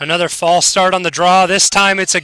Another false start on the draw. This time it's a